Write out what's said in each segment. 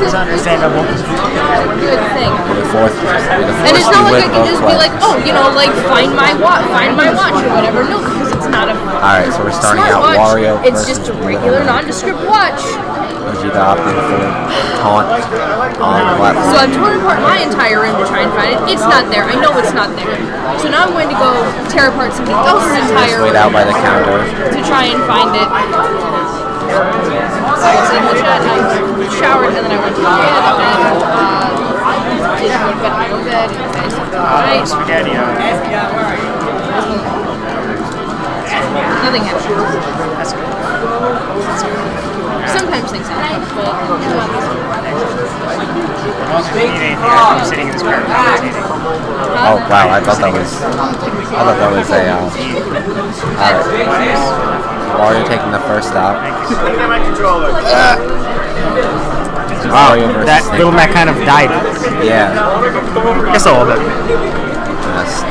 It's understandable. good thing. The fourth, the And it's not like I can just be like, oh, you know, like find my watch, find my watch or whatever. No, because it's not a Alright, so we're starting out smartwatch. Wario It's just a regular nondescript watch. Vegeta opted for taunt on the platform. So I'm torn apart my entire room to try and find it. It's not there. I know it's not there. So now I'm going to go tear apart somebody else's entire Wait room out by the counter. to try and find it. So I was in the chat, I showered and then I went to bed and then uh, did go to bed, go to bed, okay, so right. Spaghetti. Nothing happened. That's good. Sometimes things happen, but Need anything, I'm sitting in this car. Oh wow, I thought that was I thought that was a uh, alright. Wario taking the first stop. Wow, Wario versus that Snake. little Mac kind of died. Yeah. Just a little bit. yes.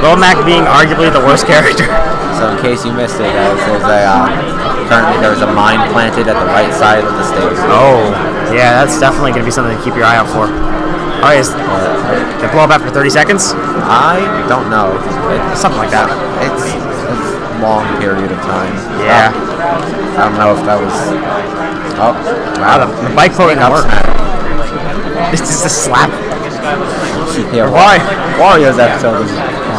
Little Mac being arguably the worst character. So in case you missed it, guys, there's a uh, currently there's a mine planted at the right side of the stage. Oh, yeah, that's definitely going to be something to keep your eye out for. All right, is Uh, they blow up after 30 seconds? I don't know. Something like that. it's long period of time. Yeah. I don't know if that was. Oh, Wow, wow. the, the bike didn't Up This is a slap. Yeah, Why? Wario's episode was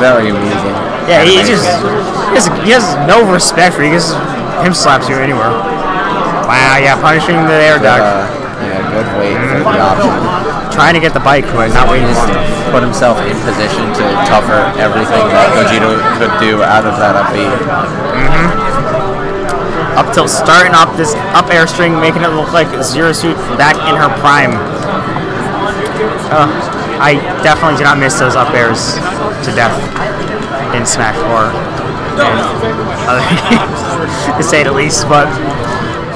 very amusing. Yeah, he just he has, he has no respect for you. He just him slaps you anywhere. Wow, yeah, punishing the air duck. uh, yeah, good wait for the option. Trying to get the bike, but not waiting long enough. put himself in position to cover everything that Gogeta could do out of that up B. Up till starting up this up air string, making it look like Zero Suit back in her prime. Uh, I definitely do not miss those up airs to death in Smash 4 and games, to say the least. But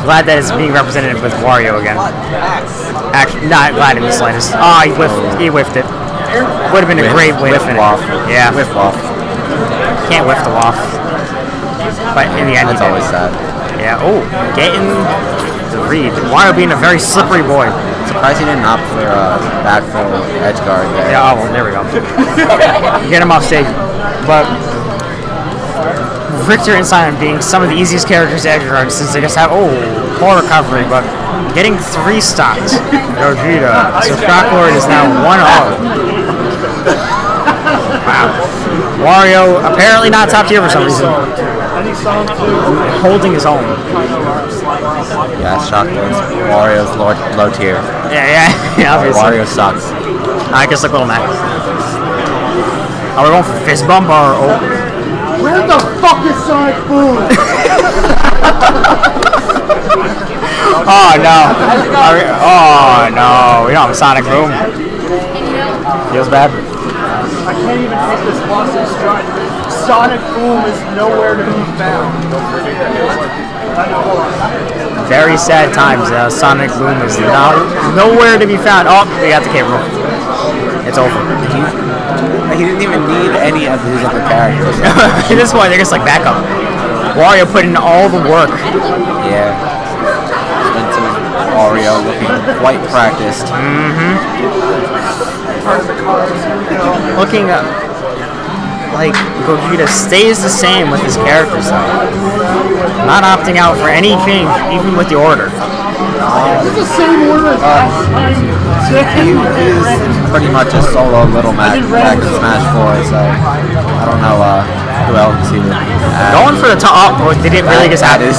glad that it's being represented with Wario again. Actually, not glad in the slightest. Oh, he whiffed. He whiffed it. Would have been a great whiff. whiff in it. waff. Yeah, Whiff off. can't whiff the waff. But in the end, That's always sad. Yeah. Oh, getting the read. Wario being a very slippery boy. Surprised he didn't opt for uh, back throw edge guard there. Yeah. Oh, well, there we go. Get him off stage. But Richter and Simon being some of the easiest characters to edge guard since they just have oh poor recovery, but getting three stocks. Gogeta. So Shocklord is now one all. Wow. Wario apparently not top tier for some reason. Holding his own. Yeah, Shocklord's Wario's low, low tier. Yeah, yeah, yeah, obviously. Wario sucks. I guess like little Mac. Are we going for fist bump or oh? Where the fuck is Sonic Boom? Oh no! We- oh no! We don't have a Sonic Boom. Feels bad. I can't even take this loss in stride. Sonic Boom is nowhere to be found. Very sad times. Uh, Sonic Boom is now nowhere to be found. Oh, we got the cable. It's over. He didn't even need any of his other characters. At this point, they're just like backup. Wario put in all the work. yeah. Spencer Wario looking quite practiced. Mm-hmm. Looking uh, like Gogeta stays the same with his characters though. Not opting out for any change, even with the order. It's the same order as last time. He is pretty much a solo little Mac back in Smash 4, so I don't know uh, who else he would add. Going for the top. Oh, did it really just That happen?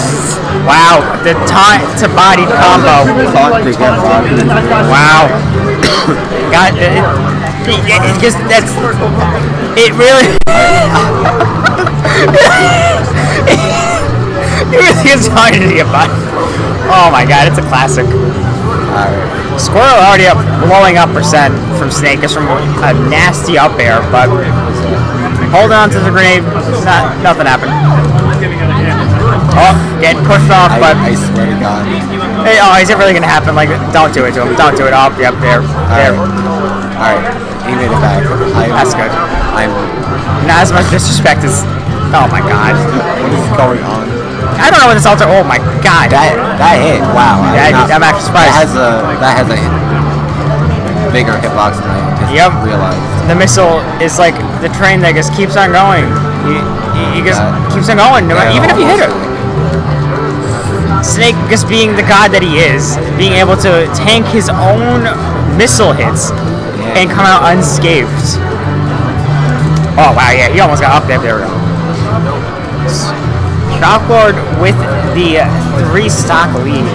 Wow, the time to body combo. Thought to get rocked. Wow. God, it, it, it, it just that's it really. it really is hard to get by. Oh my God, it's a classic. Alright. Squirrel already up, blowing up percent from Snake is from a nasty up air, but holding on to the grenade, not, nothing happened. Oh, getting pushed off, I, but I swear to God. hey, oh, is it really gonna happen? Like, don't do it to him. Don't do it. Oh, yep, there, there. Alright. He made it back. I, That's good. I'm. Not as much disrespect as. Oh my God. What is going on? I don't know what this alter. Oh my god. That that hit. Wow. I Yeah, not- I'm actually surprised. That has a that has a bigger hitbox than I just Yep. realized. the missile is like the train that just keeps on going. He, he, just Yeah. keeps on going, no matter, Yeah, even if you hit it. Snake just being the god that he is, being able to tank his own missile hits Yeah. and come out unscathed. Oh wow, yeah, he almost got up there. There we go. Shocklord with the three stock lead.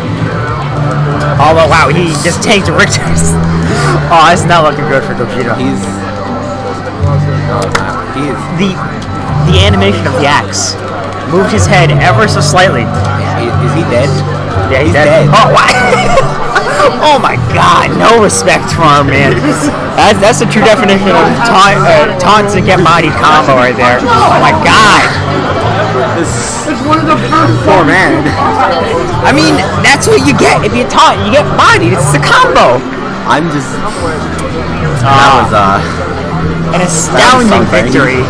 Although wow, he just tanked Richter's. oh, that's not looking good for Gogeta. He's it's not. He's the the animation of the axe moved his head ever so slightly. he, is he dead? Yeah, he's, He's dead. dead. Oh, what? oh my God! No respect for our man. That's that's the true definition of taunt, uh, taunts and get bodied combo right there. Oh my God! It's one of the first Poor man. I mean, that's what you get if you're taunt. You get bodied. It's a combo. I'm just. That Ah, was uh. an astounding victory